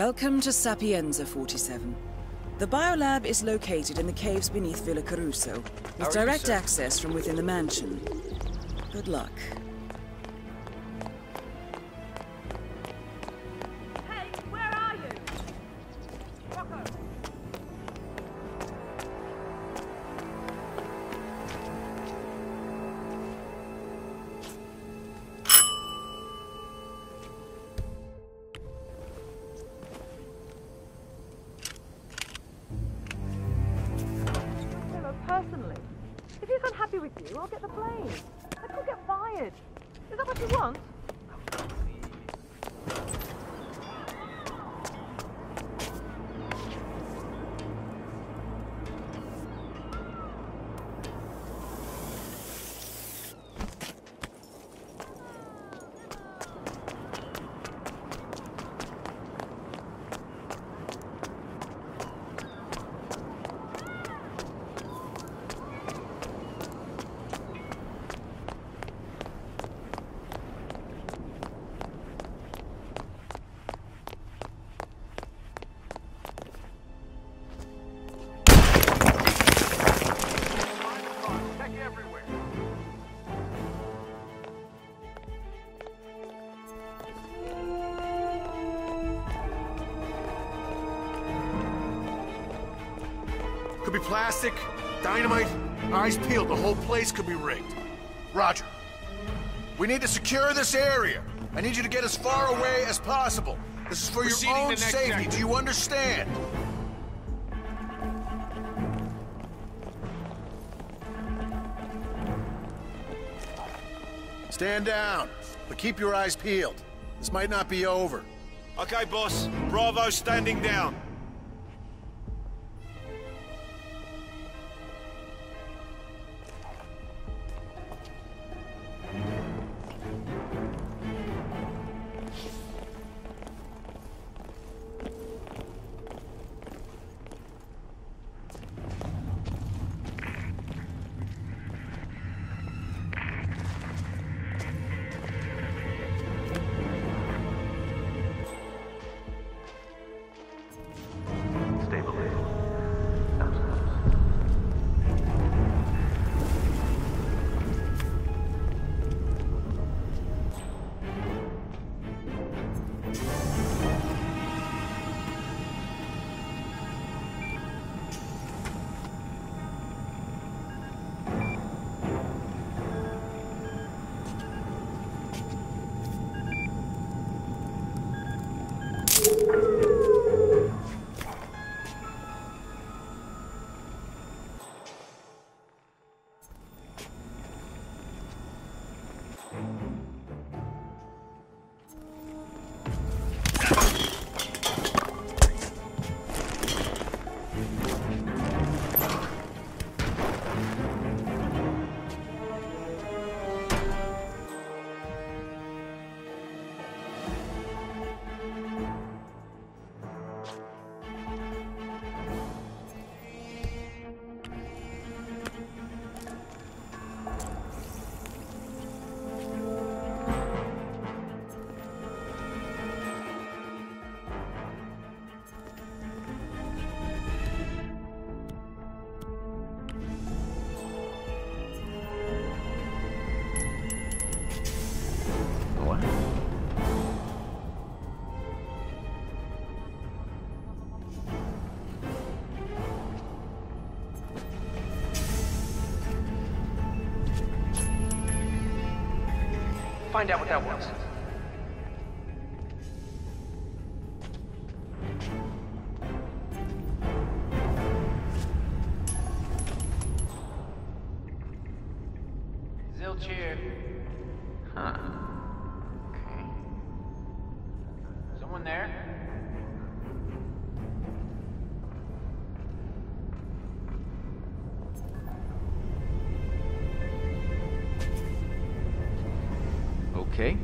Welcome to Sapienza 47. The biolab is located in the caves beneath Villa Caruso, with How are you, direct access from within the mansion. Good luck. Hey, where are you? Unhappy with you, I'll get the blame. I could get fired. Is that what you want? Could be plastic, dynamite, eyes peeled. The whole place could be rigged. Roger. We need to secure this area. I need you to get as far away as possible. This is for Proceeding your own safety. sector. Do you understand? Stand down, but keep your eyes peeled. This might not be over. Okay, boss. Bravo standing down. Find out what that was. Zilch here. Huh. Okay. Someone there? Okay.